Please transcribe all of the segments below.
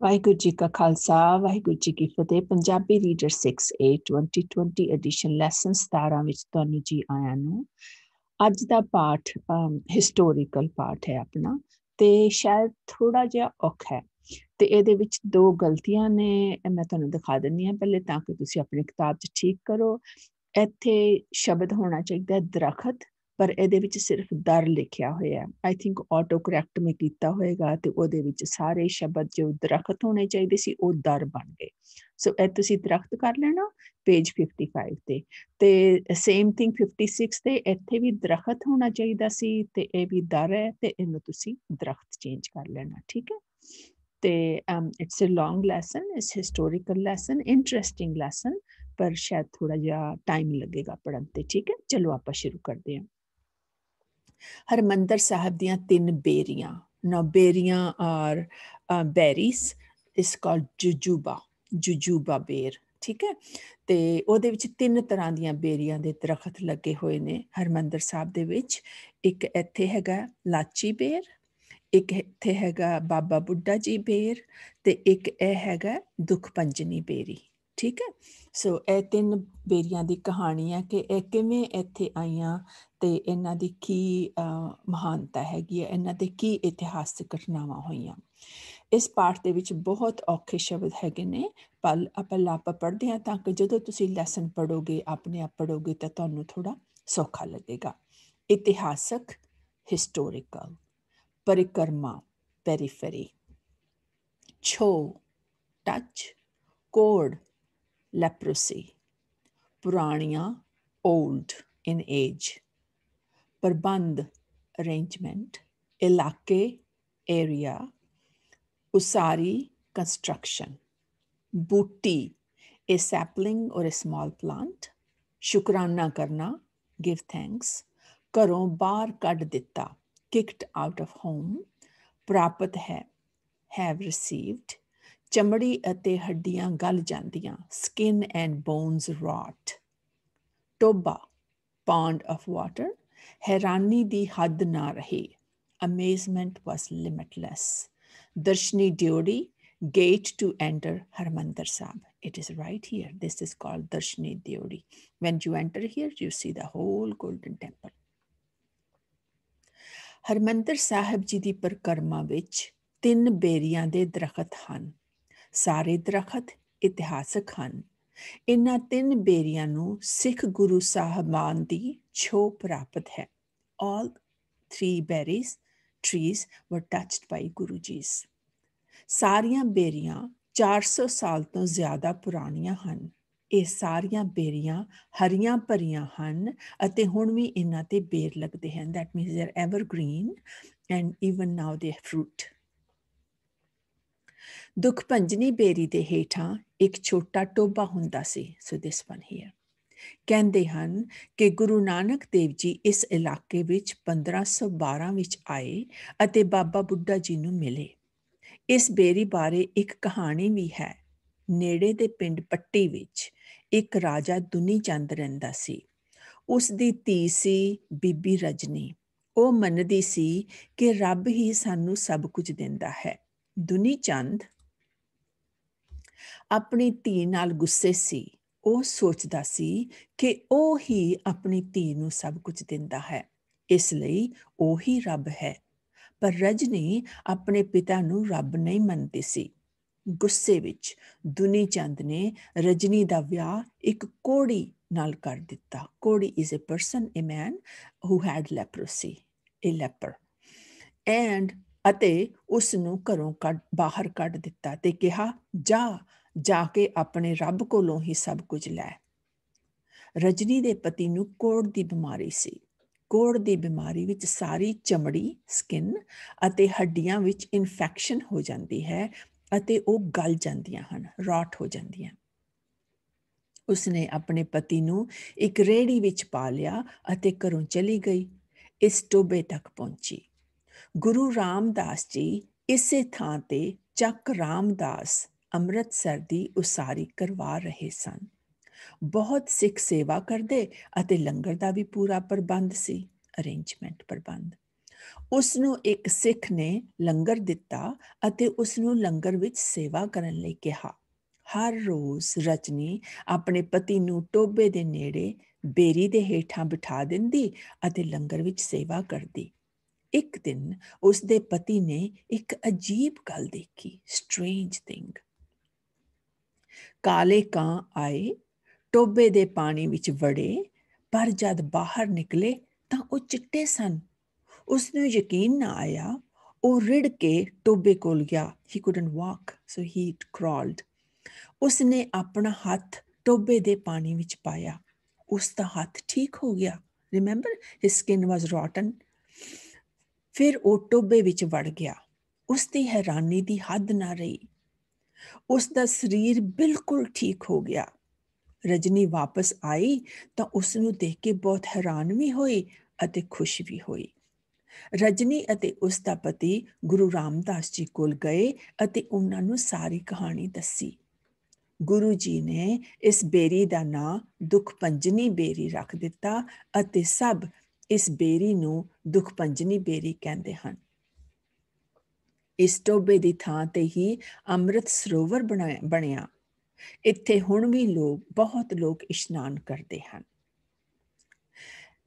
ਵਾਹਿਗੁਰੂ ਜੀ ਕਾ ਖਾਲਸਾ, ਵਾਹਿਗੁਰੂ ਜੀ ਕੀ ਫਤਿਹ। Punjabi reader 68 2020 edition lesson 17 ਵਿੱਚ ਤੁਹਾਨੂੰ ਜੀ ਆਇਆਂ ਨੂੰ। ਅੱਜ ਦਾ ਪਾਠ ਹਿਸਟੋਰੀਕਲ ਪਾਠ ਹੈ ਆਪਣਾ ਤੇ ਸ਼ਾਇਦ ਥੋੜਾ ਜਿਹਾ ਔਖਾ ਹੈ। ਤੇ ਇਹਦੇ ਵਿੱਚ ਦੋ ਗਲਤੀਆਂ ਨੇ ਮੈਂ ਤੁਹਾਨੂੰ ਦਿਖਾ ਦਿੰਨੀ ਹਾਂ ਪਹਿਲੇ ਤਾਂ ਕਿ ਤੁਸੀਂ ਆਪਣੀ ਕਿਤਾਬ 'ਚ ਠੀਕ ਕਰੋ। ਇੱਥੇ ਸ਼ਬਦ ਹੋਣਾ ਚਾਹੀਦਾ ਹੈ ਦਰਖਤ ਪਰ ਇਹਦੇ ਵਿੱਚ ਸਿਰਫ ਦਰ ਲਿਖਿਆ ਹੋਇਆ ਹੈ। ਆਈ ਥਿੰਕ ਆਟੋ ਕਰੈਕਟ ਮੈਂ ਕੀਤਾ ਹੋਏਗਾ ਤੇ ਉਹਦੇ ਵਿੱਚ ਸਾਰੇ ਸ਼ਬਦ ਜੋ ਦਰਖਤ ਹੋਣੇ ਚਾਹੀਦੇ ਸੀ, ਉਹ ਦਰ ਬਣ ਗਏ। ਸੋ ਇਹ ਤੁਸੀਂ ਦਰਖਤ ਕਰ ਲੈਣਾ ਪੇਜ 55 ਤੇ। ਤੇ ਸੇਮ ਥਿੰਗ 56 ਤੇ ਇੱਥੇ ਵੀ ਦਰਖਤ ਹੋਣਾ ਚਾਹੀਦਾ ਸੀ ਤੇ ਇਹ ਵੀ ਦਰ ਹੈ ਤੇ ਇਹਨੂੰ ਤੁਸੀਂ ਦਰਖਤ ਚੇਂਜ ਕਰ ਲੈਣਾ, ਠੀਕ ਹੈ? ਤੇ it's a long lesson it's historical lesson interesting lesson ਪਰ ਸ਼ਾਇਦ ਥੋੜਾ ਜਿਹਾ ਟਾਈਮ ਲੱਗੇਗਾ ਪੜਨ ਤੇ, ਠੀਕ ਹੈ? ਚਲੋ ਆਪਾਂ ਸ਼ੁਰੂ ਕਰਦੇ ਹਾਂ। ਹਰਮੰਦਰ ਸਾਹਿਬ ਦੀਆਂ ਤਿੰਨ ਬੇਰੀਆਂ। ਨਾ ਬੇਰੀਆਂ ਆਰ ਬੈਰੀਸ ਇਸ ਕਾਲਡ ਜੁਜੂਬਾ ਜੁਜੂਬਾ ਬੇਰ, ਠੀਕ ਹੈ? ਤੇ ਉਹਦੇ ਵਿੱਚ ਤਿੰਨ ਤਰ੍ਹਾਂ ਦੀਆਂ ਬੇਰੀਆਂ ਦੇ ਦਰਖਤ ਲੱਗੇ ਹੋਏ ਨੇ ਹਰਮੰਦਰ ਸਾਹਿਬ ਦੇ ਵਿੱਚ। ਇੱਕ ਇੱਥੇ ਹੈਗਾ ਲਾਚੀ ਬੇਰ, ਇੱਕ ਇੱਥੇ ਹੈਗਾ ਬਾਬਾ ਬੁੱਢਾ ਜੀ ਬੇਰ ਤੇ ਇੱਕ ਇਹ ਹੈਗਾ ਦੁਖ ਪੰਜਨੀ ਬੇਰੀ। ਠੀਕ ਹੈ? ਸੋ ਇਹ ਤਿੰਨ ਬੇਰੀਆਂ ਦੀ ਕਹਾਣੀ ਹੈ ਕਿ ਇਹ ਕਿਵੇਂ ਇੱਥੇ ਆਈਆਂ ਤੇ ਇਹਨਾਂ ਦੀ ਕੀ ਮਹਾਨਤਾ ਹੈਗੀ ਹੈ, ਇਹਨਾਂ ਦੇ ਕੀ ਇਤਿਹਾਸਿਕ ਘਟਨਾਵਾਂ ਹੋਈਆਂ। ਇਸ ਪਾਠ ਦੇ ਵਿੱਚ ਬਹੁਤ ਔਖੇ ਸ਼ਬਦ ਹੈਗੇ ਨੇ ਪਲ ਪਹਿਲਾਂ ਆਪਾਂ ਪੜ੍ਹਦੇ ਹਾਂ ਤਾਂ ਕਿ ਜਦੋਂ ਤੁਸੀਂ ਲੈਸਨ ਪੜੋਗੇ ਆਪਣੇ ਆਪ ਪੜੋਗੇ ਤਾਂ ਤੁਹਾਨੂੰ ਥੋੜਾ ਸੌਖਾ ਲੱਗੇਗਾ। ਇਤਿਹਾਸਕ ਹਿਸਟੋਰੀਕਲ ਪਰਿਕਰਮਾ ਪੈਰੀਫੇਰੀ ਛੋ ਟੱਚ ਕੋਡ leprosy, puraniya, old in age, parband, arrangement, ilake, area, usari, construction, booty, a sapling or a small plant, shukrana karna, give thanks, Karo, bar cut ditta, kicked out of home, प्राप्त है have ਚਮੜੀ ਅਤੇ ਹੱਡੀਆਂ ਗਲ ਜਾਂਦੀਆਂ skin and bones rot ਟੋਬਾ pond of water ਹੈਰਾਨੀ ਦੀ ਹੱਦ ਨਾ ਰਹੀ amazement was limitless Darshani Deori gate to enter Harmandir Sahib. It is right here. This is called Darshni Deori. When you enter here, you see the whole golden temple. Harmandar Sahib ji ਦੀ ਪਰਕਰਮਾ ਵਿੱਚ ਤਿੰਨ ਬੇਰੀਆਂ ਦੇ ਦਰਖਤ ਹਨ ਸਾਰੇ ਦਰਖਤ ਇਤਿਹਾਸਕ ਹਨ। ਇਨ੍ਹਾਂ ਤਿੰਨ ਬੇਰੀਆਂ ਨੂੰ ਸਿੱਖ ਗੁਰੂ ਸਾਹਿਬਾਨ ਦੀ ਛੋ ਪ੍ਰਾਪਤ ਹੈ। All three berries, trees were touched by guru ji's. ਸਾਰੀਆਂ ਬੇਰੀਆਂ 400 ਸਾਲ ਤੋਂ ਜ਼ਿਆਦਾ ਪੁਰਾਣੀਆਂ ਹਨ। ਇਹ ਸਾਰੀਆਂ ਬੇਰੀਆਂ ਹਰੀਆਂ ਭਰੀਆਂ ਹਨ ਅਤੇ ਹੁਣ ਵੀ ਇਹਨਾਂ ਤੇ ਬੇਰ ਲੱਗਦੇ ਹਨ। That means they are evergreen and even now they fruit. ਦੁੱਖ ਭੰਜਨੀ ਬੇਰੀ ਦੇ ਹੇਠਾਂ ਇੱਕ ਛੋਟਾ ਟੋਬਾ ਹੁੰਦਾ ਸੀ ਸੋ ਦਿਸ ਵਨ ਹੇਅਰ ਕਹਿੰਦੇ ਹਨ ਕਿ ਗੁਰੂ ਨਾਨਕ ਦੇਵ ਜੀ ਇਸ ਇਲਾਕੇ ਵਿੱਚ 1512 ਵਿੱਚ ਆਏ ਅਤੇ ਬਾਬਾ ਬੁੱਢਾ ਜੀ ਨੂੰ ਮਿਲੇ। ਇਸ ਬੇਰੀ ਬਾਰੇ ਇੱਕ ਕਹਾਣੀ ਵੀ ਹੈ। ਨੇੜੇ ਦੇ ਪਿੰਡ ਪੱਟੀ ਵਿੱਚ ਇੱਕ ਰਾਜਾ ਦੁਨੀ ਚੰਦ ਰਹਿੰਦਾ ਸੀ। ਉਸ ਦੀ ਧੀ ਸੀ ਬੀਬੀ ਰਜਨੀ। ਉਹ ਮੰਨਦੀ ਸੀ ਕਿ ਰੱਬ ਹੀ ਸਾਨੂੰ ਸਭ ਕੁਝ ਦਿੰਦਾ ਹੈ। ਦੁਨੀ ਚੰਦ ਆਪਣੀ ਧੀ ਨਾਲ ਗੁੱਸੇ ਸੀ। ਉਹ ਸੋਚਦਾ ਸੀ ਕਿ ਉਹ ਹੀ ਆਪਣੀ ਧੀ ਨੂੰ ਸਭ ਕੁਝ ਦਿੰਦਾ ਹੈ। ਇਸ ਲਈ ਉਹ ਹੀ ਰੱਬ ਹੈ। ਪਰ ਰਜਨੀ ਆਪਣੇ ਪਿਤਾ ਨੂੰ ਰੱਬ ਨਹੀਂ ਮੰਨਦੀ ਸੀ। ਗੁੱਸੇ ਵਿੱਚ ਦੁਨੀ ਚੰਦ ਨੇ ਰਜਨੀ ਦਾ ਵਿਆਹ ਇੱਕ ਕੋੜੀ ਨਾਲ ਕਰ ਦਿੱਤਾ। ਕੋੜੀ is a person a man who had leprosy a leper and ਅਤੇ ਉਸ ਨੂੰ ਘਰੋਂ ਕੱਢ, ਬਾਹਰ ਕੱਢ ਦਿੱਤਾ ਤੇ ਕਿਹਾ, ਜਾ ਜਾ ਕੇ ਆਪਣੇ ਰੱਬ ਕੋਲੋਂ ਹੀ ਸਭ ਕੁਝ ਲੈ। ਰਜਨੀ ਦੇ ਪਤੀ ਨੂੰ ਕੋੜ ਦੀ ਬਿਮਾਰੀ ਸੀ। ਕੋੜ ਦੀ ਬਿਮਾਰੀ ਵਿੱਚ ਸਾਰੀ ਚਮੜੀ, ਸਕਿਨ ਅਤੇ ਹੱਡੀਆਂ ਵਿੱਚ ਇਨਫੈਕਸ਼ਨ ਹੋ ਜਾਂਦੀ ਹੈ ਅਤੇ ਉਹ ਗਲ ਜਾਂਦੀਆਂ ਹਨ, ਰੌਟ ਹੋ ਜਾਂਦੀਆਂ। ਉਸਨੇ ਆਪਣੇ ਪਤੀ ਨੂੰ ਇੱਕ ਰੇੜੀ ਵਿੱਚ ਪਾ ਲਿਆ ਅਤੇ ਘਰੋਂ ਚਲੀ ਗਈ, ਇਸ ਟੋਬੇ ਤੱਕ ਪਹੁੰਚੀ। ਗੁਰੂ ਰਾਮਦਾਸ ਜੀ ਇਸੇ ਥਾਂ ਤੇ ਚੱਕ ਰਾਮਦਾਸ ਅੰਮ੍ਰਿਤਸਰ ਦੀ ਉਸਾਰੀ ਕਰਵਾ ਰਹੇ ਸਨ। ਬਹੁਤ ਸਿੱਖ ਸੇਵਾ ਕਰਦੇ ਅਤੇ ਲੰਗਰ ਦਾ ਵੀ ਪੂਰਾ ਪ੍ਰਬੰਧ ਸੀ ਅਰੇਂਜਮੈਂਟ ਪ੍ਰਬੰਧ। ਉਸ ਨੂੰ ਇੱਕ ਸਿੱਖ ਨੇ ਲੰਗਰ ਦਿੱਤਾ ਅਤੇ ਉਸ ਨੂੰ ਲੰਗਰ ਵਿੱਚ ਸੇਵਾ ਕਰਨ ਲਈ ਕਿਹਾ। ਹਰ ਰੋਜ਼ ਰਜਨੀ ਆਪਣੇ ਪਤੀ ਨੂੰ ਟੋਬੇ ਦੇ ਨੇੜੇ ਬੇਰੀ ਦੇ ਹੇਠਾਂ ਬਿਠਾ ਦਿੰਦੀ ਅਤੇ ਲੰਗਰ ਵਿੱਚ ਸੇਵਾ ਕਰਦੀ। ਇੱਕ ਦਿਨ ਉਸ ਦੇ ਪਤੀ ਨੇ ਇੱਕ ਅਜੀਬ ਗੱਲ ਦੇਖੀ ਸਟ੍ਰੇਂਜ ਥਿੰਗ ਕਾਲੇ ਕਾਂ ਆਏ ਟੋਬੇ ਦੇ ਪਾਣੀ ਵਿੱਚ ਵੜੇ, ਪਰ ਜਦ ਬਾਹਰ ਨਿਕਲੇ ਤਾਂ ਉਹ ਚਿੱਟੇ ਸਨ। ਉਸ ਨੂੰ ਯਕੀਨ ਨਾ ਆਇਆ, ਉਹ ਰਿੜ ਕੇ ਟੋਬੇ ਕੋਲ ਗਿਆ। ਹੀ ਕੁਡਨਟ ਵਾਕ ਸੋ ਹੀ ਕ੍ਰਾਲਡ ਉਸ ਨੇ ਆਪਣਾ ਹੱਥ ਟੋਬੇ ਦੇ ਪਾਣੀ ਵਿੱਚ ਪਾਇਆ। ਉਸ ਦਾ ਹੱਥ ਠੀਕ ਹੋ ਗਿਆ। Remember his skin was rotten ਫਿਰ ਉਹ ਟੋਬੇ ਵਿੱਚ ਵੜ ਗਿਆ। ਉਸ ਦੀ ਹੈਰਾਨੀ ਦੀ ਹੱਦ ਨਾ ਰਹੀ। ਉਸ ਦਾ ਸਰੀਰ ਬਿਲਕੁਲ ਠੀਕ ਹੋ ਗਿਆ। ਰਜਨੀ ਵਾਪਸ ਆਈ ਤਾਂ ਉਸ ਨੂੰ ਦੇਖ ਕੇ ਬਹੁਤ ਹੈਰਾਨ ਵੀ ਹੋਈ ਅਤੇ ਖੁਸ਼ ਵੀ ਹੋਈ। ਰਜਨੀ ਅਤੇ ਉਸ ਦਾ ਪਤੀ ਗੁਰੂ ਰਾਮਦਾਸ ਜੀ ਕੋਲ ਗਏ ਅਤੇ ਉਹਨਾਂ ਨੂੰ ਸਾਰੀ ਕਹਾਣੀ ਦੱਸੀ। ਗੁਰੂ ਜੀ ਨੇ ਇਸ 베ਰੀ ਦਾ ਨਾਂ ਦੁਖ ਪੰਜਨੀ 베ਰੀ ਰੱਖ ਦਿੱਤਾ ਅਤੇ ਸਭ ਇਸ 베ਰੀ ਨੂੰ ਦੁਖਪੰਜਨੀ 베ਰੀ ਕਹਿੰਦੇ ਹਨ। ਇਸ ਟੋਬੇ ਦੀ ਥਾਂ ਤੇ ਹੀ ਅੰਮ੍ਰਿਤ ਸਰੋਵਰ ਬਣਾਇਆ, ਬਣਿਆ। ਇੱਥੇ ਹੁਣ ਵੀ ਲੋਕ, ਬਹੁਤ ਲੋਕ ਇਸ਼ਨਾਨ ਕਰਦੇ ਹਨ।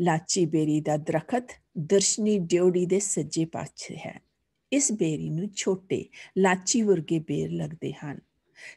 ਲਾਚੀ 베ਰੀ ਦਾ ਦਰਖਤ ਦਰਸ਼ਨੀ ਡਿਉੜੀ ਦੇ ਸੱਜੇ ਪਾਸੇ ਹੈ। ਇਸ 베ਰੀ ਨੂੰ ਛੋਟੇ, ਲਾਚੀ ਵਰਗੇ ਬੇਰ ਲੱਗਦੇ ਹਨ।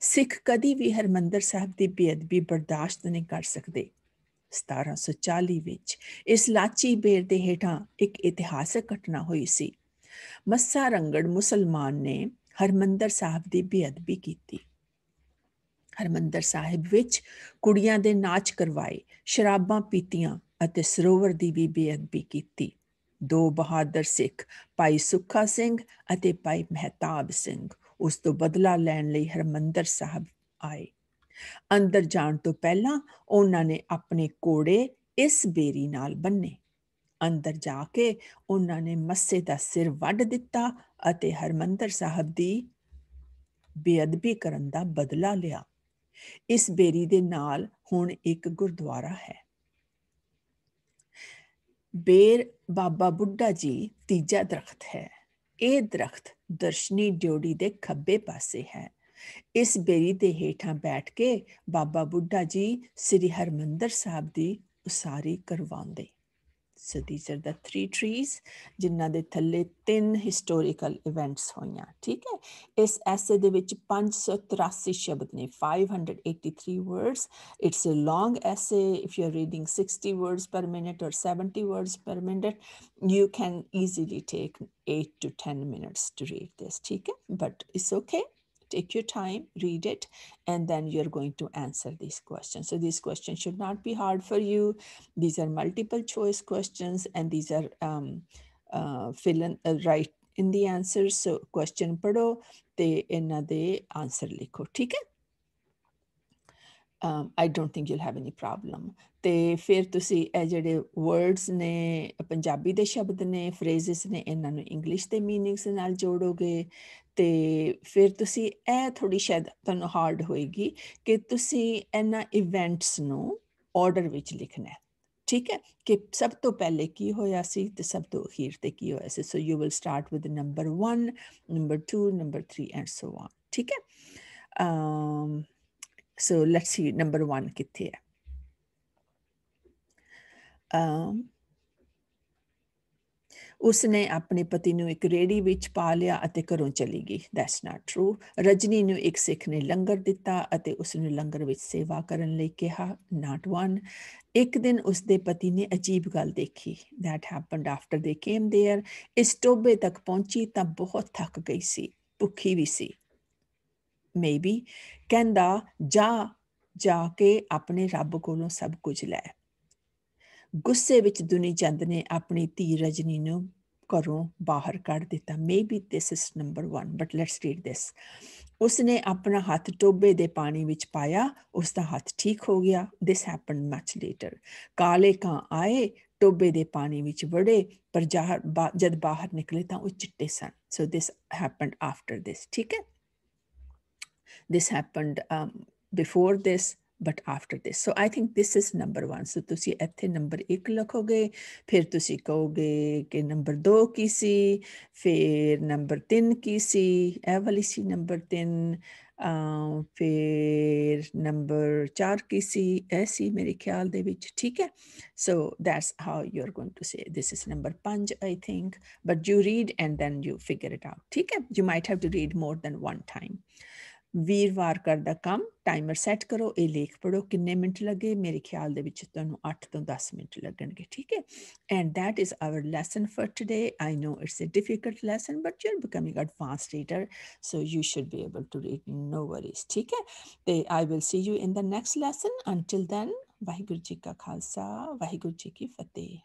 ਸਿੱਖ ਕਦੀ ਵੀ ਹਰਮੰਦਰ ਸਾਹਿਬ ਦੀ ਬੇਅਦਬੀ ਬਰਦਾਸ਼ਤ ਨਹੀਂ ਕਰ ਸਕਦੇ। 1740 ਵਿੱਚ ਇਸ ਲਾਚੀ ਬੇਰ ਦੇ ਹੇਠਾਂ ਇੱਕ ਇਤਿਹਾਸਕ ਘਟਨਾ ਹੋਈ ਸੀ। ਮੱਸਾ ਰੰਗੜ ਮੁਸਲਮਾਨ ਨੇ ਹਰਮੰਦਰ ਸਾਹਿਬ ਦੀ ਬੇਅਦਬੀ ਕੀਤੀ। ਹਰਮੰਦਰ ਸਾਹਿਬ ਵਿੱਚ ਕੁੜੀਆਂ ਦੇ ਨਾਚ ਕਰਵਾਏ, ਸ਼ਰਾਬਾਂ ਪੀਤੀਆਂ ਅਤੇ ਸਰੋਵਰ ਦੀ ਵੀ ਬੇਅਦਬੀ ਕੀਤੀ। ਦੋ ਬਹਾਦਰ ਸਿੱਖ, ਭਾਈ ਸੁੱਖਾ ਸਿੰਘ ਅਤੇ ਭਾਈ ਮਹਿਤਾਬ ਸਿੰਘ ਉਸ ਤੋਂ ਬਦਲਾ ਲੈਣ ਲਈ ਹਰਮੰਦਰ ਸਾਹਿਬ ਆਏ। ਅੰਦਰ ਜਾਣ ਤੋਂ ਪਹਿਲਾਂ ਉਹਨਾਂ ਨੇ ਆਪਣੇ ਕੋੜੇ ਇਸ 베ਰੀ ਨਾਲ ਬੰਨੇ। ਅੰਦਰ ਜਾ ਕੇ ਉਹਨਾਂ ਨੇ ਮੱਸੇ ਦਾ ਸਿਰ ਵੱਢ ਦਿੱਤਾ ਅਤੇ ਹਰਮੰਦਰ ਸਾਹਿਬ ਦੀ ਬੇਅਦਬੀ ਕਰਨ ਦਾ ਬਦਲਾ ਲਿਆ। ਇਸ 베ਰੀ ਦੇ ਨਾਲ ਹੁਣ ਇੱਕ ਗੁਰਦੁਆਰਾ ਹੈ। ਬੇਰ ਬਾਬਾ ਬੁੱਢਾ ਜੀ ਤੀਜਾ ਦਰਖਤ ਹੈ। ਇਹ ਦਰਖਤ ਦਰਸ਼ਨੀ ਡਿਉੜੀ ਦੇ ਖੱਬੇ ਪਾਸੇ ਹੈ। ਇਸ ਬੇਰੀ ਦੇ ਹੇਠਾਂ ਬੈਠ ਕੇ ਬਾਬਾ ਬੁੱਢਾ ਜੀ ਸ੍ਰੀ ਹਰਮੰਦਰ ਸਾਹਿਬ ਦੀ ਉਸਾਰੀ ਕਰਵਾਉਂਦੇ। So these are the 3 trees ਜਿਨ੍ਹਾਂ ਦੇ ਥੱਲੇ ਤਿੰਨ ਹਿਸਟੋਰੀਕਲ ਇਵੈਂਟਸ ਹੋਈਆਂ, ਠੀਕ ਹੈ? ਇਸ ਐਸੇ ਦੇ ਵਿੱਚ 583 ਸ਼ਬਦ ਨੇ 583 words it's a long essay if you are reading 60 words per minute or 70 words per minute you can easily take 8 to 10 minutes to read this ਠੀਕ ਹੈ? But it's okay take your time, read it, and then you're going to answer these questions. So these questions should not be hard for you. These are multiple choice questions, and these are um, uh, fill in uh, right in the answers. So question padho te inna de answer likho. ठीक है? I I think think have any problem problem. ਤੇ ਫਿਰ ਤੁਸੀਂ ਇਹ ਜਿਹੜੇ words ਨੇ, ਪੰਜਾਬੀ ਦੇ ਸ਼ਬਦ ਨੇ ਫਰੇਜ਼ਸ ਨੇ, ਇਹਨਾਂ ਨੂੰ ਇੰਗਲਿਸ਼ ਦੇ ਮੀਨਿੰਗਸ ਨਾਲ ਜੋੜੋਗੇ, ਤੇ ਫਿਰ ਤੁਸੀਂ ਇਹ ਥੋੜੀ ਸ਼ਾਇਦ ਤੁਹਾਨੂੰ ਹਾਰਡ ਹੋਏਗੀ ਕਿ ਤੁਸੀਂ ਇਹਨਾਂ ਇਵੈਂਟਸ ਨੂੰ ਆਰਡਰ ਵਿੱਚ ਲਿਖਣਾ ਹੈ। ਠੀਕ ਹੈ? ਕਿ ਸਭ ਤੋਂ ਪਹਿਲੇ ਕੀ ਹੋਇਆ ਸੀ ਤੇ ਸਭ ਤੋਂ ਅਖੀਰ ਤੇ ਕੀ ਹੋਇਆ ਸੀ? So you will start with number 1 number 2 number 3 and so on ਠੀਕ ਹੈ? um so let's see number 1 ਕਿੱਥੇ ਹੈ um ਉਸਨੇ ਆਪਣੇ ਪਤੀ ਨੂੰ ਇੱਕ ਰੇੜੀ ਵਿੱਚ ਪਾ ਲਿਆ ਅਤੇ ਘਰੋਂ ਚਲੀ ਗਈ ਦੈਟਸ ਨਾਟ ਟਰੂ ਰਜਨੀ ਨੂੰ ਇੱਕ ਸਿੱਖ ਨੇ ਲੰਗਰ ਦਿੱਤਾ ਅਤੇ ਉਸ ਨੂੰ ਲੰਗਰ ਵਿੱਚ ਸੇਵਾ ਕਰਨ ਲਈ ਕਿਹਾ ਨਾਟ ਵਨ ਇੱਕ ਦਿਨ ਉਸ ਦੇ ਪਤੀ ਨੇ ਅਜੀਬ ਗੱਲ ਦੇਖੀ that happened after they came there ਇਸ ਟੋਬੇ ਤੱਕ ਪਹੁੰਚੀ ਤਾਂ ਬਹੁਤ ਥੱਕ ਗਈ ਸੀ ਭੁੱਖੀ ਵੀ ਸੀ ਮੇਬੀ ਕਹਿੰਦਾ, ਜਾ ਜਾ ਕੇ ਆਪਣੇ ਰੱਬ ਕੋਲੋਂ ਸਭ ਕੁਝ ਲੈ। ਗੁੱਸੇ ਵਿੱਚ ਦੁਨੀ ਚੰਦ ਨੇ ਆਪਣੀ ਧੀ ਰਜਨੀ ਨੂੰ ਘਰੋਂ ਬਾਹਰ ਕੱਢ ਦਿੱਤਾ। Maybe this is number 1 but let's read this. ਉਸਨੇ ਆਪਣਾ ਹੱਥ ਟੋਬੇ ਦੇ ਪਾਣੀ ਵਿੱਚ ਪਾਇਆ। ਉਸ ਦਾ ਹੱਥ ਠੀਕ ਹੋ ਗਿਆ। This happened much later. ਕਾਲੇ ਕਾਂ ਆਏ ਟੋਬੇ ਦੇ ਪਾਣੀ ਵਿੱਚ ਵੜੇ, ਪਰ ਜਦ ਬਾਹਰ ਨਿਕਲੇ ਤਾਂ ਉਹ ਚਿੱਟੇ ਸਨ। ਸੋ ਦਿਸ ਹੈਪਨਡ ਆਫਟਰ ਦਿਸ ਠੀਕ ਹੈ? This happened um, before this but after this so i think this is number 1 so ਤੁਸੀਂ ਇੱਥੇ ਨੰਬਰ 1 ਲਿਖੋਗੇ ਫਿਰ ਤੁਸੀਂ ਕਹੋਗੇ ਕਿ ਨੰਬਰ 2 ਕੀ ਸੀ ਫਿਰ ਨੰਬਰ 3 ਕੀ ਸੀ ਇਹ ਵਾਲੀ ਸੀ ਨੰਬਰ 3 ਫਿਰ ਨੰਬਰ 4 ਕੀ ਸੀ ਇਹ ਸੀ ਮੇਰੇ ਖਿਆਲ ਦੇ ਵਿੱਚ ਠੀਕ ਹੈ so that's how you're going to say this is number 5 i think but you read and then you figure it out ਠੀਕ ਹੈ you might have to read more than one time ਵੀਰਵਾਰ ਕਰਦਾ ਕੰਮ ਟਾਈਮਰ ਸੈੱਟ ਕਰੋ ਇਹ ਲੇਖ ਪੜੋ ਕਿੰਨੇ ਮਿੰਟ ਲੱਗੇ ਮੇਰੇ ਖਿਆਲ ਦੇ ਵਿੱਚ ਤੁਹਾਨੂੰ 8 ਤੋਂ 10 ਮਿੰਟ ਲੱਗਣਗੇ ਠੀਕ ਹੈ and that is our lesson for today I know it's a difficult lesson but you are becoming advanced reader so you should be able to read no worries ਠੀਕ ਹੈ ਤੇ I will see you in the next lesson until then Waheguru ji ਕਾ ਖਾਲਸਾ ਵਾਹਿਗੁਰੂ ਜੀ ਕੀ ਫਤਿਹ